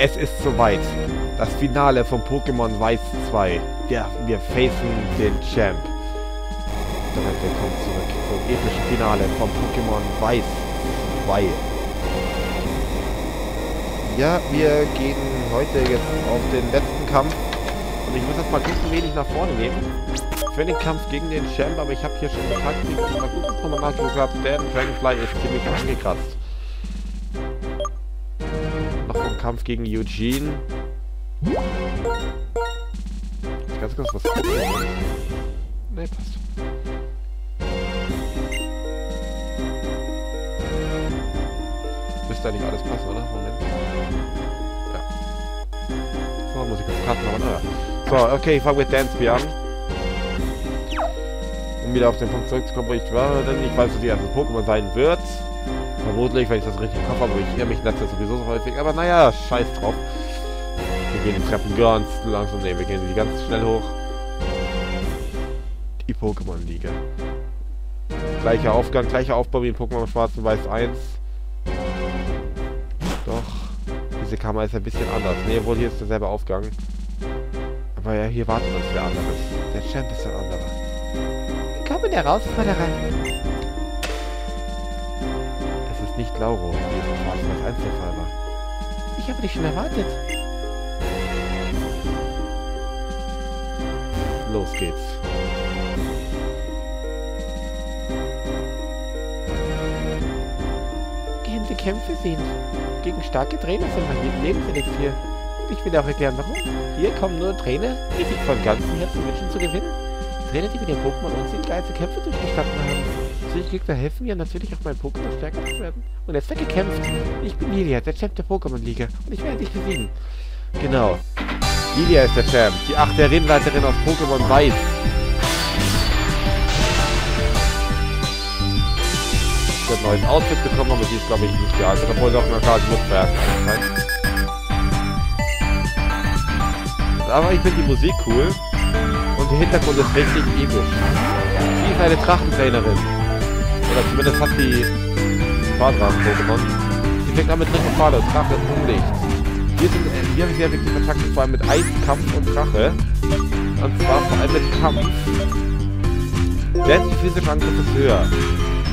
Es ist soweit. Das Finale von Pokémon Weiß 2. Ja, wir facen den Champ. Damit willkommen zurück zum epischen Finale von Pokémon Weiß 2. Ja, wir gehen heute jetzt auf den letzten Kampf. Und ich muss jetzt mal gucken, wen ich nach vorne nehme. Für den Kampf gegen den Champ, aber ich habe hier schon eine Taktik und mal gut nochmal nachgeguckt gehabt. Der Dragonfly ist ziemlich angekratzt. Kampf gegen Eugene. Ich ganz kurz was gucken. Ne, passt. Müsste eigentlich alles passen, oder? Moment. Ja. So, muss ich das cutten, aber naja. So, okay, ich fange mit Dansby an. Um wieder auf den Punkt zurückzukommen, wo ich war, denn ich weiß, dass die erste Pokémon sein wird. Vermutlich, wenn ich das richtig habe, aber ich irre mich letztes sowieso so häufig. Aber naja, scheiß drauf. Wir gehen die Treppen ganz langsam. Ne, wir gehen die ganz schnell hoch. Die Pokémon-Liga. Gleicher Aufgang, gleicher Aufbau wie in Pokémon Schwarz und Weiß 1. Doch, diese Kammer ist ein bisschen anders. Ne, wohl hier ist derselbe Aufgang. Aber ja, hier wartet uns wer anderes. Der Champ ist ein anderer. Willkommen, Herausforderer nicht Lauro, schwarz weiß Einzelfall war. Ich habe dich schon erwartet. Los geht's. Gehemmte Kämpfe sind gegen starke Trainer sind mein Lebenselixier. Und ich will auch erklären, warum. Hier kommen nur Trainer, die sich von ganzem Herzen wünschen zu gewinnen. Trainer, die mit den Pokémon unsinngeile Kämpfe durchgestanden haben. Solche Gegner helfen mir natürlich auch meinen Pokémon stärker zu werden. Und jetzt wird gekämpft. Ich bin Lilia, der Champ der Pokémon-Liga. Und ich werde dich besiegen. Genau. Lilia ist der Champ. Die achte Rennleiterin aus Pokémon Weiß. Ich habe ein neues Outfit bekommen, aber die ist glaube ich nicht gealtert. Obwohl doch eine Karte Luftwerk Aber ich finde die Musik cool. Und der Hintergrund ist richtig episch. Sie ist eine Drachentrainerin. Oder zumindest hat die Fahrdrachen-Pokémon. Die fängt an mit Rippe Pfade, Drache, Unlicht. Hier, sind, äh, hier sie effektiv Attacken, vor allem mit Eiskampf und Drache. Und zwar vor allem mit Kampf. Der physische Angriff ist höher.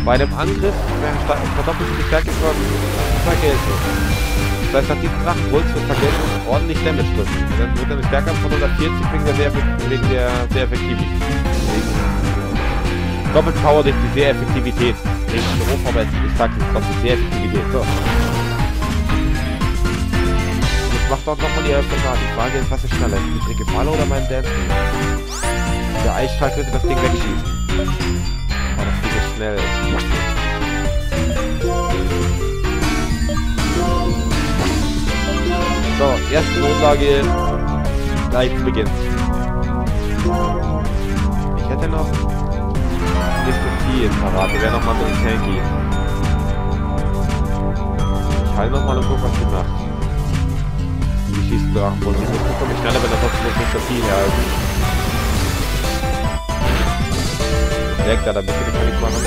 Bei einem Angriff verdoppelt sich die Stärke von Vergeltung. Das heißt, nach diesem Drachenpulz wird Vergeltung ordentlich Damage drücken. Dann wird eine Stärke von 140 wegen der sehr, wegen der sehr effektiven. Doppelt Power durch die sehr Effektivität. Nicht nur Hochpower, ich sag, das kostet sehr Effektivität. So. Jetzt macht doch nochmal die Frage. Die Frage ist, was ist schneller? Die Niedrige Falle oder mein Dance? Der Eisstrahl könnte das Ding wegschießen. Aber das Ding ist schnell. So, erste Notlage gleich zu Beginn. Ich hätte noch Anästhesie ist parat. Wir werden nochmal mit dem Tanky. Ich halte nochmal und guck, was sie macht. Die schießt Drachenboden. Ich muss gucken, ob ich schneller bin, ansonsten muss ich das Ziel herhalten. Er, da bitte kann ich machen.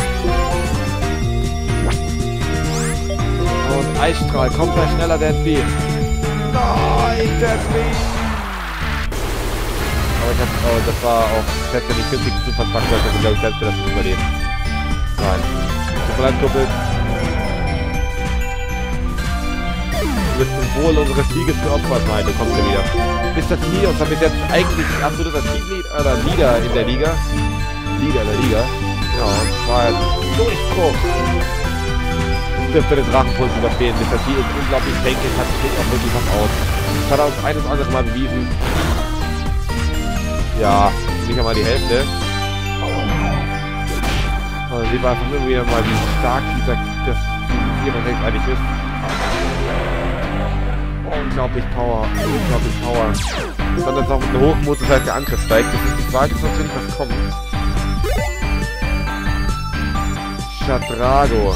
Und Eisstrahl, kommt da schneller, Deadbeat. Nein, Deadbeat! Aber ich hab, oh, das war auch, ich ja nicht günstig zu verpacken, also glaube ich, selbst das nicht überleben. Nein. Leid, Kumpel. Du bist zum Wohl unseres Sieges geopfert. Nein, du kommst ja wieder. Mr. T, und zwar bis jetzt eigentlich absoluter Teamlead, oder Leader in der Liga. Leader in der Liga. Ja, und zwar Durchbruch. Dürfte den Drachenpuls überstehen. Mr. T ist unglaublich denkend, hat sich auch wirklich was aus. Das hat er uns eines anderes Mal bewiesen. Ja, nicht einmal die Hälfte. Also sieht man einfach immer wieder mal, wie stark dieser, das rechts eigentlich ist. Unglaublich Power, unglaublich Power. Besonders auch mit Hochmut, das der Angriff steigt. Das ist die Frage, ist natürlich, was kommt. Shadrago.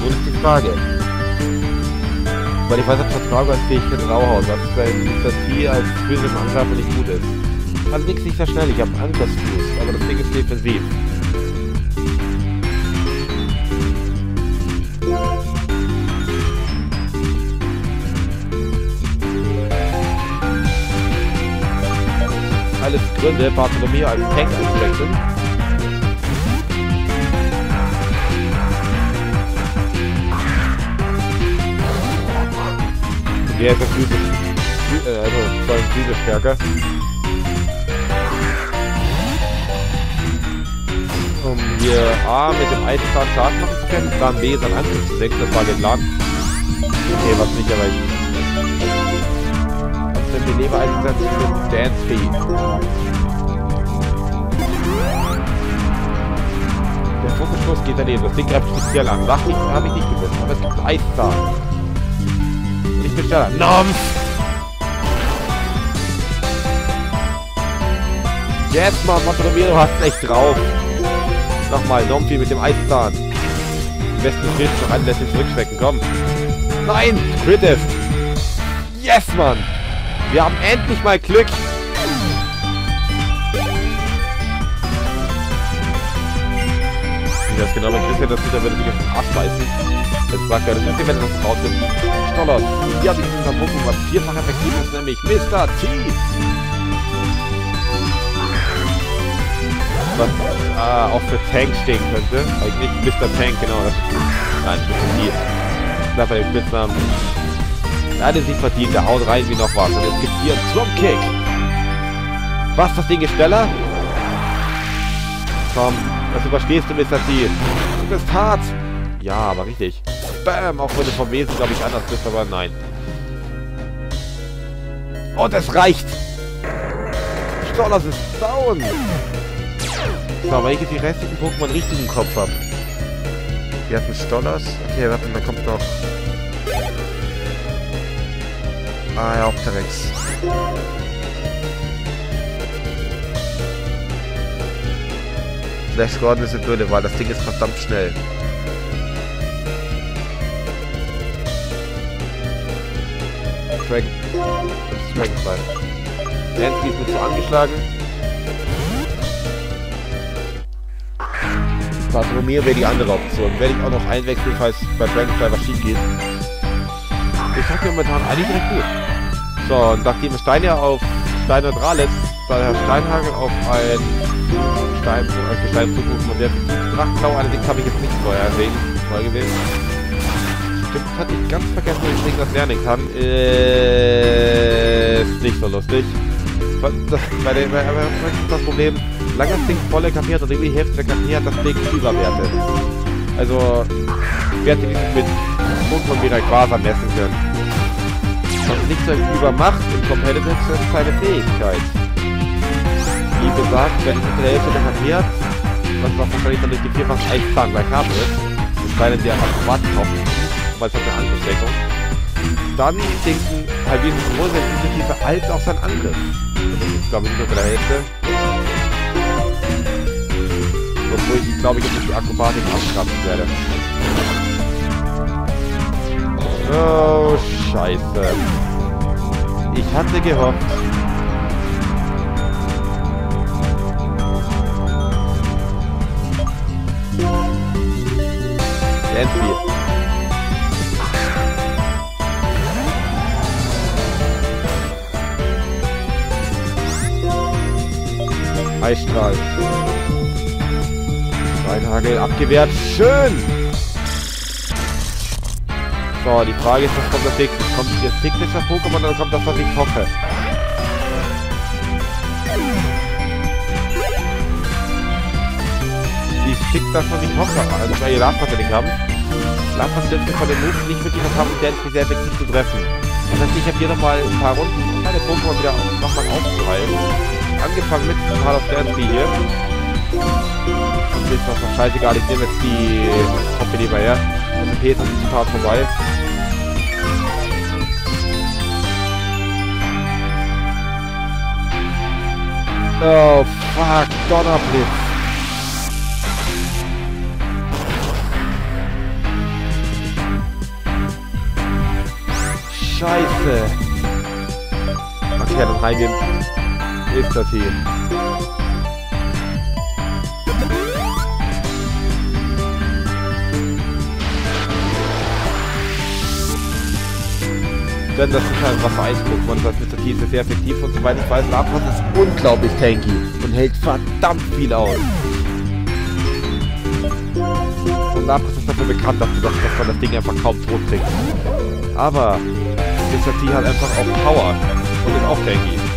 Nun ist die Frage. Weil ich weiß, dass Vertragungsfähigkeit Rauhaus, das ist bei Initiative als Füße im nicht gut ist. Also nix nicht sehr schnell, ich habe Angriffsfuß, aber das Ding ist defensiv. Alles Gründe, Bartholomew als Tank zu wechseln. Der ist physisch, äh, also vor allem physisch stärker. Um hier A mit dem Eisenbahn Schaden machen zu können, Plan B seinen Angriff zu senken, das war der Plan. Okay, was nicht erreicht. Was sind die Leber eingesetzt für Dance Fee? Der Fokusstoß geht daneben, das Ding greift speziell an. Sag ich, habe ich nicht gewusst, aber es gibt Eiszahn. Ich bin schneller. Noms! Yes, Mann, Montromero hast echt drauf. Nochmal, Nomfi mit dem Eiszahn. Am besten Schild noch lässt zurückschrecken, komm. Nein, Critif. Yes, Mann. Wir haben endlich mal Glück. das genau, wenn Christian das dann würde sich auf den Arsch beißen. Jetzt sagt er, das müsst ihr, wenn ihr das rausfinden. Stollers. Hier habe ich diesen Pokémon, was vierfach effektiv ist, nämlich Mr. T. Was äh, auch für Tank stehen könnte. Eigentlich Mr. Tank, genau. Ist, nein, Mr. T. Dafür den Spitznamen. Er hat es nicht verdient, der haut rein wie noch was. Und jetzt gibt hier einen Trump Kick. Was, das Ding ist schneller? Komm, das überstehst du, Mr. T. Du bist hart. Ja, aber richtig. Bam, auch wenn du vom Wesen, glaube ich, anders bist, aber nein. Und es reicht. Stollers ist down. So, weil ich jetzt die restlichen Pokémon richtig im Kopf habe. Wir hatten Stollers. Okay, warte, dann kommt noch... Ah, ja, Opterex. Flash Gordon ist eine blöde Wahl. Das Ding ist verdammt schnell. Dragon. Das ist Dragonfly. Lansky ist mit so angeschlagen. Bartholomew wäre die andere Option. Werde ich auch noch einwechseln, falls bei Dragonfly was schief geht. Ich habe momentan eigentlich recht gut. So, und nachdem Stein ja auf Stein neutral ist, da der Steinhagel auf ein Stein, äh, Gesteinszugriff von der Drachenblau, allerdings habe ich jetzt nicht vorher erwähnt, neu gewesen. Das hatte ich ganz vergessen, dass ich das lernen kann. Ist nicht so lustig. Das, bei dem, das Problem, lange das Ding volle kapiert und irgendwie die Hälfte der KP hat das Ding Überwerte. Also, Werte, die sich mit Pokémon wie Rayquaza messen können. Was nicht so übermacht im Competitive ist seine Fähigkeit. Wie gesagt, wenn ich mit der Hälfte der KP hat, was wahrscheinlich dann durch die vierfachen Eiszahlen gleich haben wird, es sei denn, der Akrobat kauft, weil es hat eine Angriffsdeckung, dann denken halbieren sowohl seine Initiative als auch sein Angriff. Ist, glaube ich, nur bei der Hälfte. Obwohl ich, glaube ich, jetzt die Akrobatik abkratzen werde. Oh, scheiße. Ich hatte gehofft. Endspiel. Eisstrahl. Steinhagel abgewehrt. Schön! So, die Frage ist, was kommt das nächste? Kommt das Signature Pokémon oder kommt das, was ich hoffe? Die schickt das, was ich hoffe. Also, weil ihr Last nicht haben. Last dürfte von den Moves nicht wirklich was haben, um Dance sehr effektiv zu treffen. Das heißt, ich habe hier nochmal ein paar Runden, um meine Pokémon wieder nochmal aufzuheilen. Angefangen mit Hard of Dance hier. Und ist das noch scheißegal, ich nehme jetzt die Hoppe lieber her. Also okay, jetzt ist die Part vorbei. Oh, fuck, Donnerblitz. Scheiße. Okay, dann reingehen. Ist das hier. Denn das ist halt ein Wasser-Eis-Pokémon. Das ist sehr effektiv und soweit ich weiß, Lapras ist unglaublich tanky und hält verdammt viel aus. Und Lapras ist dafür bekannt, dass, das, dass man das Ding einfach kaum tot kriegt. Aber Mr. T hat einfach auch Power und ist auch tanky.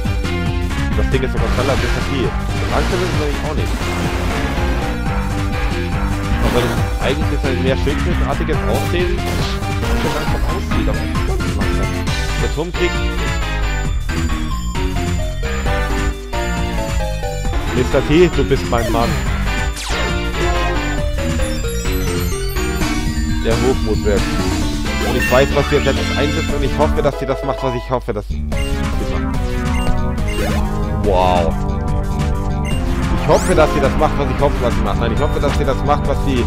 Das Ding ist sogar schneller als Mr. T. Langsam ist es nämlich auch nicht. Aber das eigentlich ist ein mehr Schildkrötenartiges Aussehen, das so langsam aussieht, aber ganz langsam. Der Turmkrieg. Mr. T, du bist mein Mann. Der Hochmut wirkt. Und ich weiß, was ihr jetzt einsetzt und ich hoffe, dass sie das macht, was ich hoffe, dass. Wow. Ich hoffe, dass sie das macht, was ich hoffe, was sie macht. Nein, ich hoffe, dass sie das macht, was sie...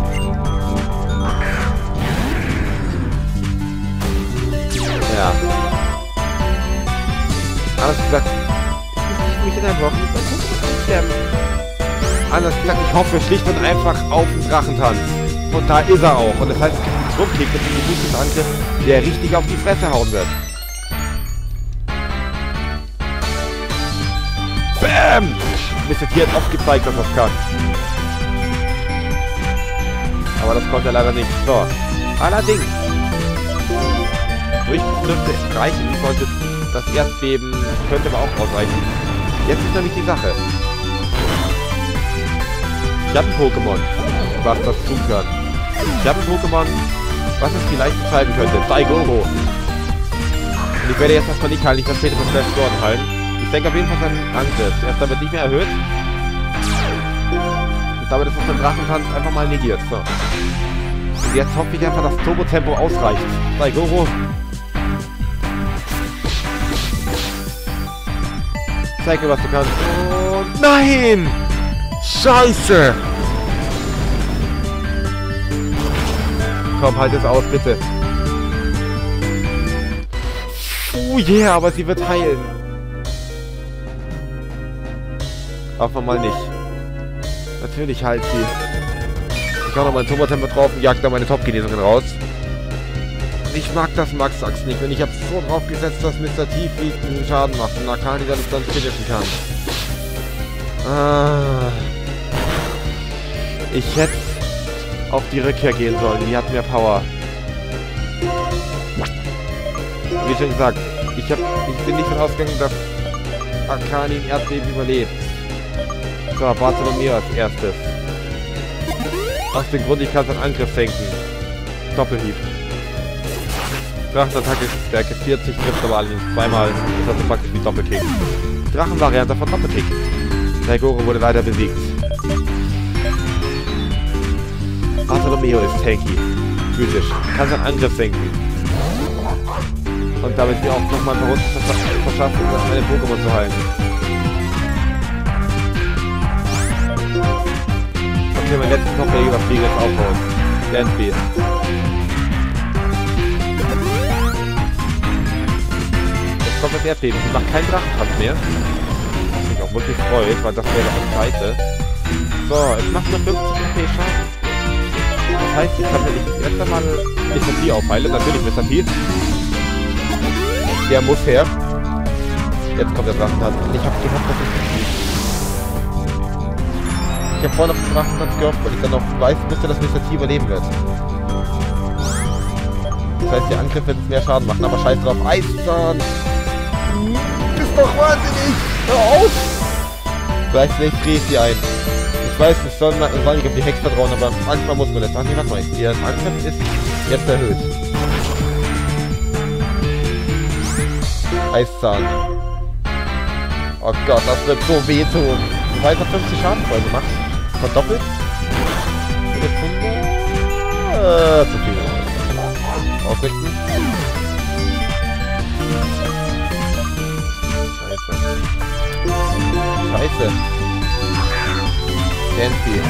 Ja. Anders gesagt, ich mich in ein. Anders gesagt, ich hoffe schlicht und einfach auf den Drachentanz. Und da ist er auch. Und das heißt, es gibt einen Druckkick mit einem Fußangriff, der richtig auf die Fresse hauen wird. Bam! Mr. T hat oft gezeigt, dass das kann. Aber das konnte er leider nicht. So. Allerdings. Durchgriffe reichen sollte das Erdbeben, könnte aber auch ausreichen. Jetzt ist nämlich die Sache. Ich habe ein Pokémon, was das tun kann. Ich habe ein Pokémon, was es vielleicht zeigen könnte. Daigoro. Und ich werde jetzt erstmal nicht heilen, ich werde später von Flash Gordon heilen. Denke auf jeden Fall seinen Angriff. Er ist damit nicht mehr erhöht. Und damit ist das beim Drachentanz einfach mal negiert. So. Und jetzt hoffe ich einfach, dass Turbo-Tempo ausreicht. Daigoro. Zeig mir, was du kannst. Und nein! Scheiße! Komm, halt es aus, bitte. Oh yeah, aber sie wird heilen. Hoffen wir mal nicht. Natürlich heilt sie. Ich hau noch meinen Turbotempo drauf und jag da meine Top-Genesungen raus. Ich mag das Max-Ax nicht und ich habe so drauf gesetzt, dass Mr. T viel Schaden macht und Akali dann dann finishen kann. Ah. Ich hätte auf die Rückkehr gehen sollen. Die hat mehr Power. Wie schon gesagt, ich, hab, ich bin nicht ausgegangen, dass Akani ein Erdbeben überlebt. So, Bartholomew als erstes. Aus dem Grund, ich kann seinen Angriff senken. Doppelhieb. Drachenattacke Stärke 40, trifft aber allerdings zweimal. Das ist praktisch wie Doppelkick. Drachenvariante von Doppelkick. Daigoro wurde leider besiegt. Bartholomew ist tanky. Physisch. Kann seinen Angriff senken. Und damit mir auch nochmal ein verschaffen, um meine Pokémon zu heilen. Okay, mein letzten Kopf der Fliege jetzt aufhauen. Dansby. Jetzt kommt das Erdbeben. Sie macht keinen Drachenkampf mehr. Was mich auch wirklich freut, weil das wäre an Seite. So, es macht nur 50 HP Schaden. Das heißt, ich kann mir jetzt einmal Mr. P aufheilen. Natürlich Mr. P. Der muss her. Jetzt kommt der Drachentanz. Ich hab gehabt, dass ich Ich hab vorhin auf den Drachentanz gehofft, weil ich dann noch weiß musste, dass Mr. T überleben wird. Das heißt, der Angriff wird mehr Schaden machen, aber scheiß drauf. Eiszahn! Du bist doch wahnsinnig! Hör auf! Vielleicht, vielleicht drehe ich sie ein. Ich weiß, ich soll, soll nicht auf die Hex vertrauen, aber manchmal muss man das. Ach nee, warte mal. Ihr Angriff ist jetzt erhöht. Eiszahn. Oh Gott, das wird so wehtun. Ich weiß, 50 Schaden voll gemacht. Verdoppelt. Jetzt 100. Äh, zu viel. Ausrichten. Scheiße. Scheiße. Dancy.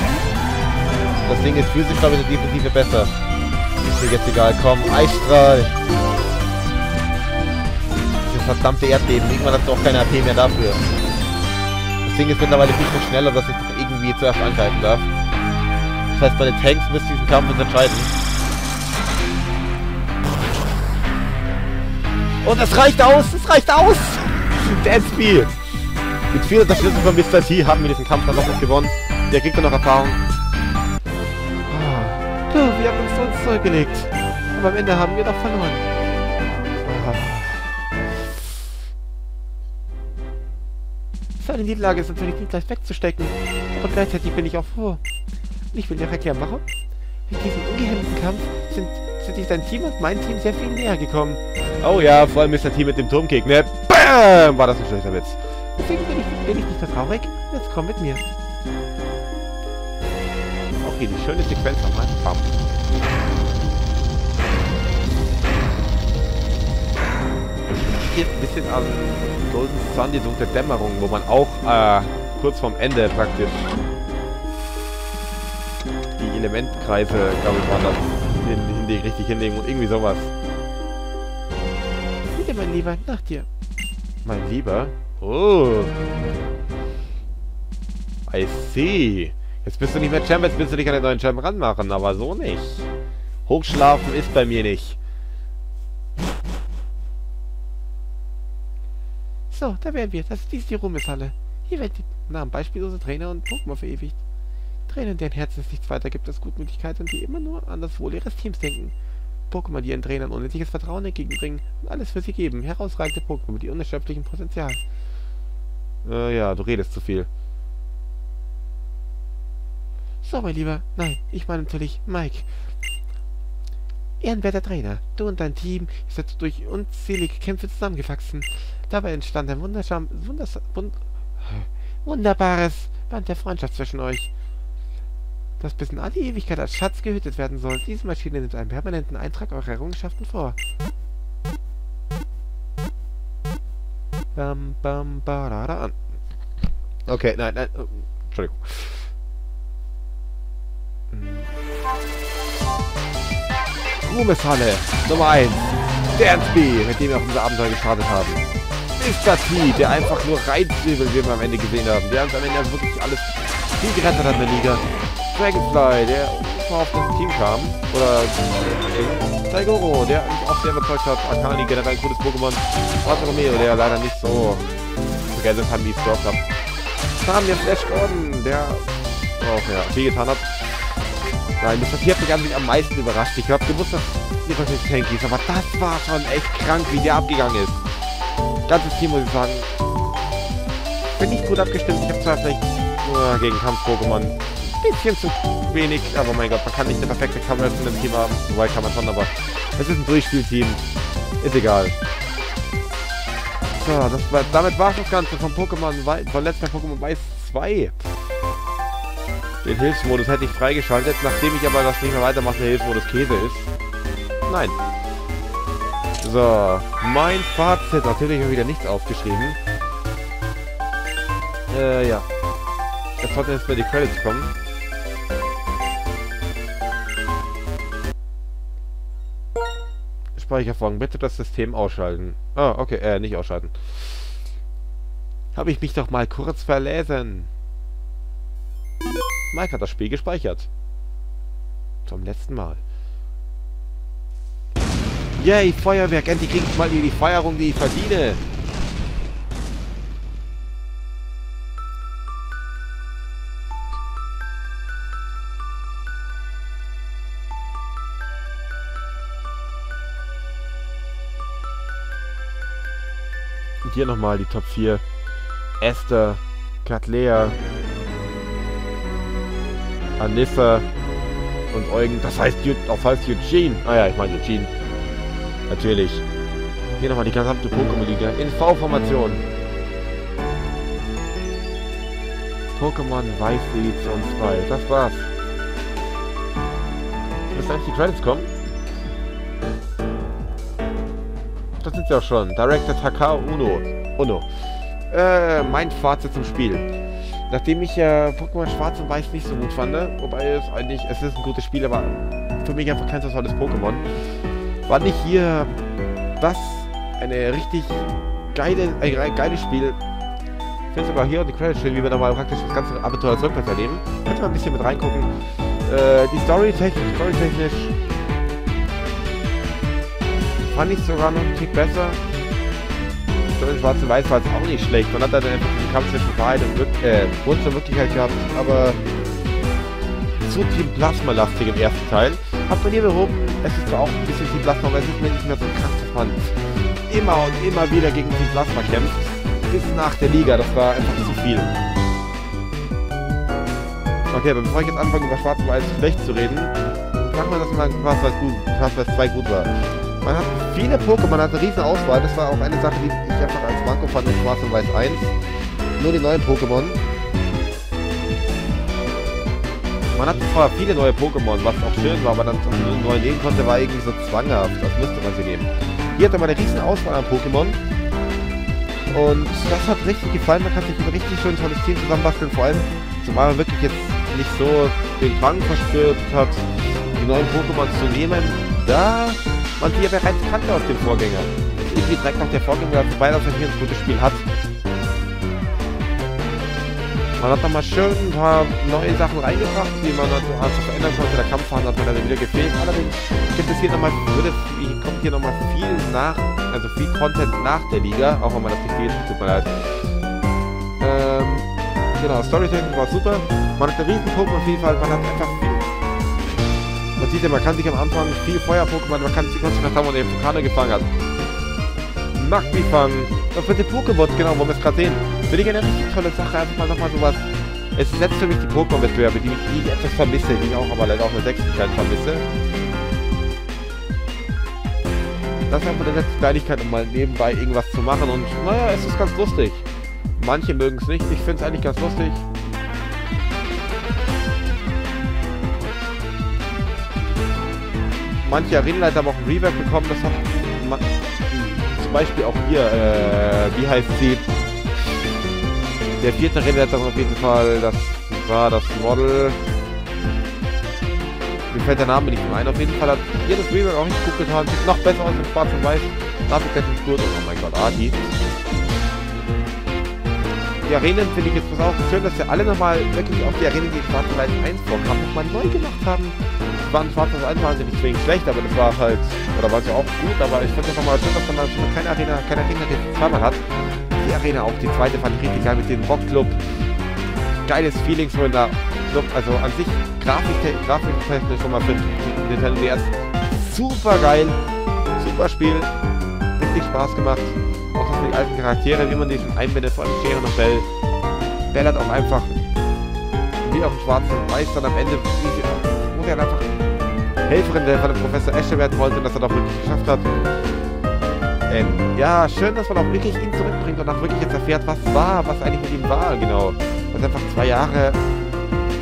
Das Ding ist physisch, glaube ich, in der Defensive besser. Ist mir jetzt egal. Komm, Eisstrahl. Dieses verdammte Erdbeben. Irgendwann hast du auch keine AP mehr dafür. Das Ding ist mittlerweile viel zu schneller, dass ich irgendwie zuerst angreifen darf. Das heißt, meine Tanks müssen diesen Kampf entscheiden. Und das reicht aus! Das reicht aus! Dansby! Mit viel Unterstützung von Mr. T haben wir diesen Kampf dann noch nicht gewonnen. Der kriegt noch Erfahrung. Ah, wir haben uns so ins Zeug gelegt. Aber am Ende haben wir doch verloren. Ah. So eine Niederlage ist natürlich nicht leicht wegzustecken. Aber gleichzeitig bin ich auch froh. Und ich will dir erklären, warum. In diesem ungehemmten Kampf sind, sind sich dein Team und mein Team sehr viel näher gekommen. Oh ja, vor allem Mr. Team mit dem Turmkick, ne? BAM! War das ein schlechter Witz. Deswegen bin ich, bin ich nicht so traurig. Jetzt komm mit mir. Auch hier die schöne Sequenz nochmal. Bam. Hier ein bisschen an Golden Sun, die dunkle Dämmerung, wo man auch äh, kurz vorm Ende praktisch die Elementkreise, glaube ich, waren das, hin, hin, richtig hinlegen und irgendwie sowas. Bitte, mein Lieber, nach dir. Mein Lieber? Oh. I see. Jetzt bist du nicht mehr Champ, jetzt willst du dich an den neuen Champ ranmachen, aber so nicht. Hochschlafen ist bei mir nicht. So, da wären wir. Das ist dies die Ruhmeshalle. Hier werden die Namen beispiellose Trainer und Pokémon verewigt. Trainer, deren Herzen es nichts weiter gibt als Gutmütigkeit und die immer nur an das Wohl ihres Teams denken. Pokémon, die ihren Trainern unendliches Vertrauen entgegenbringen und alles für sie geben. Herausragende Pokémon mit ihrem unerschöpflichen Potenzial. Äh, ja, du redest zu viel. So, mein Lieber. Nein, ich meine natürlich Mike. Ehrenwerter Trainer, du und dein Team seid durch unzählige Kämpfe zusammengewachsen. Dabei entstand ein wunderscham, wunders, wund, wunderbares Band der Freundschaft zwischen euch, das bis in alle Ewigkeit als Schatz gehütet werden soll. Diese Maschine nimmt einen permanenten Eintrag eurer Errungenschaften vor. Bam, bam, barara. Okay, nein, nein. Oh, Entschuldigung. Ruhmeshalle Nummer 1. Dansby, mit dem wir auf unser Abenteuer gestartet haben. Mr. T, der einfach nur reinzwiebelt, wie wir am Ende gesehen haben. Der uns am Ende wirklich alles viel gerettet hat in der Liga. Dragonfly, der mal auf das Team kam. Oder äh, der mich auch sehr überzeugt hat. Akani, generell ein gutes Pokémon. Walter Romeo, der leider nicht so begeistert kann, wie ich es gehofft habe. Haben wir Flash Gordon, der auch ja, viel getan hat. Nein, das hat mich am meisten überrascht. Ich habe gewusst, dass ihr wahrscheinlich Tanky ist, aber das war schon echt krank, wie der abgegangen ist. Ganzes Team, muss ich sagen. Bin nicht gut abgestimmt. Ich habe zwar vielleicht nur gegen Kampf-Pokémon ein bisschen zu wenig, aber mein Gott, man kann nicht eine perfekte Kamera in einem Team haben. Wobei kann man schon, aber es ist ein Durchspielteam. Ist egal. So, das war, damit war es das Ganze von Pokémon, von letzter Pokémon Weiß 2. Den Hilfsmodus hätte ich freigeschaltet, nachdem ich aber das nicht mehr weitermache, der Hilfsmodus Käse ist. Nein. So, mein Fazit. Natürlich habe ich wieder nichts aufgeschrieben. Äh, ja. Jetzt sollten jetzt mal die Credits kommen. Speichervorgang. Bitte das System ausschalten. Ah, okay. Äh, nicht ausschalten. Habe ich mich doch mal kurz verlesen. Mike hat das Spiel gespeichert. Zum letzten Mal. Yay, Feuerwerk. Endlich kriege ich mal die Feierung, die ich verdiene. Und hier nochmal die Top 4. Esther, Katlea, Anissa und Eugen. Das heißt, das heißt Eugene. Ah ja, ich meine Eugene. Natürlich. Hier nochmal die gesamte Pokémon-Liga in V-Formation. Pokémon Weiß Edition 2. Das war's. Bis eigentlich die Credits kommen. Das sind sie auch schon. Director Takao Uno. Uno. Äh, mein Fazit zum Spiel. Nachdem ich äh, Pokémon Schwarz und Weiß nicht so gut fand, wobei es eigentlich, es ist ein gutes Spiel, aber für mich einfach kein so tolles Pokémon, war nicht hier das eine richtig geile, ein geiles Spiel. Ich finde sogar hier und die Credits stehen, wie wir da mal praktisch das ganze Abenteuer zurückwärts erleben. Könnte mal ein bisschen mit reingucken. Äh, die Story technisch, Story technisch fand ich sogar noch ein Tick besser. in Schwarz und Weiß war es auch nicht schlecht. Man hat dann einfach den Kampf zwischen Wahrheit und Wirk äh, Wunsch und Wirklichkeit gehabt, aber zu Team Plasma-lastig im ersten Teil. Hat man hier behoben, es ist auch ein bisschen Team Plasma, aber es ist mir nicht mehr so krass, dass man immer und immer wieder gegen Team Plasma kämpft. Bis nach der Liga, das war einfach zu viel. Okay, aber bevor ich jetzt anfange, über Schwarz und Weiß schlecht zu reden, sagen wir, dass mal Schwarz Weiß gut, Schwarz Weiß 2 gut war. Man hat viele Pokémon, man hat eine riesen Auswahl. Das war auch eine Sache, die ich einfach als Manko fand in Schwarz und Weiß 1. Nur die neuen Pokémon. Man hatte zwar viele neue Pokémon, was auch schön war, aber dann nur neu nehmen konnte, war irgendwie so zwanghaft. Das müsste man sie nehmen. Hier hat man eine riesen Auswahl an Pokémon. Und das hat richtig gefallen. Man kann sich ein richtig schön tolles Team zusammenbasteln. Vor allem, zumal man wirklich jetzt nicht so den Drang verspürt hat, die neuen Pokémon zu nehmen, da man die ja bereits kannte aus dem Vorgänger. Irgendwie direkt nach der Vorgänger vorbei, dass er hier ein gutes Spiel hat. Man hat nochmal schön ein paar neue Sachen reingebracht, die man also verändern konnte. Der Kampffahren hat mir dann wieder gefehlt. Allerdings gibt es hier nochmal, würde, kommt hier nochmal viel nach, also viel Content nach der Liga, auch wenn man das nicht geht, tut mir leid. Ähm, genau, Storytelling war super. Man hat eine riesen Pokémon-Vielfalt, man hat einfach viel. Man sieht ja, man kann sich am Anfang viel Feuer-Pokémon, man kann sich konzentrieren, wo man den Vulkaner gefangen hat. Magby fangen. Und für die Pokémon, genau, wo wir es gerade sehen. Finde ich eine richtig tolle Sache, einfach mal nochmal sowas. Es setzt für mich die Pokémon-Wettbewerbe, die, die ich etwas vermisse, die ich auch aber leider auch in der sechsten Teil vermisse. Das ist einfach eine letzte Kleinigkeit, um mal nebenbei irgendwas zu machen und naja, es ist ganz lustig. Manche mögen es nicht, ich finde es eigentlich ganz lustig. Manche Arenaleiter haben auch ein Rework bekommen, das hat zum Beispiel auch hier, äh, wie heißt sie? Der vierte Arenaleiter auf jeden Fall, das war das Model. Mir fällt der Name nicht mehr ein. Auf jeden Fall hat jedes Rework auch nicht gut getan. Sieht noch besser aus in schwarz und weiß. Grafiktechnisch gut. Oh mein Gott, Arti. Die Arenen finde ich jetzt auch schön, dass wir alle nochmal wirklich auf die Arenen, die in Schwarz und Weiß 1 vorkamen, nochmal neu gemacht haben waren schwarz und weiß waren sie nicht zwingend schlecht, aber das war halt, oder war sie auch gut, aber ich finde einfach mal schön, dass man keine Arena, keine Arena, die zweimal hat. Arena auch, die zweite fand ich richtig geil mit dem Rockclub. Geiles Feeling so in der Club, also an sich grafiktechnisch Grafik schon mal für Nintendo DS super geil, super Spiel, richtig Spaß gemacht. Auch das mit den alten Charaktere, wie man die schon einbindet, vor allem Schere und Bell. Bell hat auch einfach, wie auf dem schwarzen Weiß dann am Ende, muss ja einfach Helferin der von dem Professor Esche werden wollte und das er doch wirklich geschafft hat. Ähm, ja, schön, dass man auch wirklich ihn zurückbringt und auch wirklich jetzt erfährt, was war, was eigentlich mit ihm war, genau. Was einfach zwei Jahre,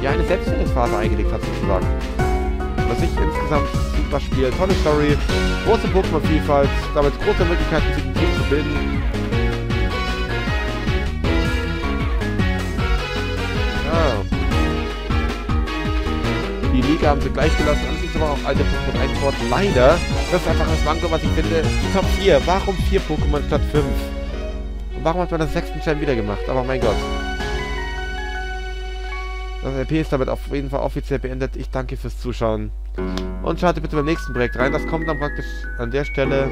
ja, eine Selbstfindungsphase eingelegt hat, sozusagen. Was ich insgesamt super spiele. Tolle Story, große Pokémon-Vielfalt, damit große Möglichkeiten, sich ein Team zu bilden. Die Liga haben sie gleich gelassen, allerdings aber auch alte Pokémon 1 Wort. Leider, das ist einfach das Manko, was ich finde. Die Top 4. Warum 4 Pokémon statt 5? Und warum hat man das sechsten Stern wieder gemacht? Aber mein Gott. Das LP ist damit auf jeden Fall offiziell beendet. Ich danke fürs Zuschauen. Und schaut bitte beim nächsten Projekt rein. Das kommt dann praktisch an der Stelle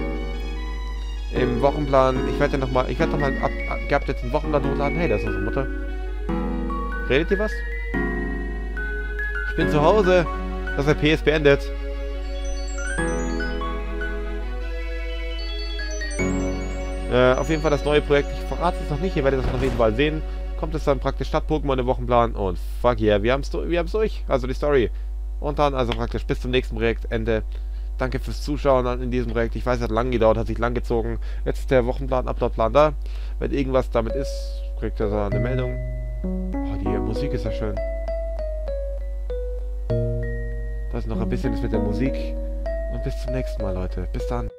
im Wochenplan. Ich werde ja nochmal, ich werde nochmal ab, ab, jetzt einen Wochenplan hochladen. Hey, da ist unsere Mutter. Redet ihr was? Ich bin zu Hause. Das RP ist beendet. Äh, auf jeden Fall das neue Projekt. Ich verrate es noch nicht. Ihr werdet das auf jeden Fall sehen. Kommt es dann praktisch statt Pokémon im Wochenplan. Und fuck yeah, wir haben es wir durch. Also die Story. Und dann also praktisch bis zum nächsten Projekt. Ende. Danke fürs Zuschauen in diesem Projekt. Ich weiß, es hat lang gedauert, hat sich lang gezogen. Jetzt ist der Wochenplan, Uploadplan da. Wenn irgendwas damit ist, kriegt er eine Meldung. Oh, die Musik ist ja schön. Ist noch ein bisschen mit der Musik. Und bis zum nächsten Mal, Leute. Bis dann.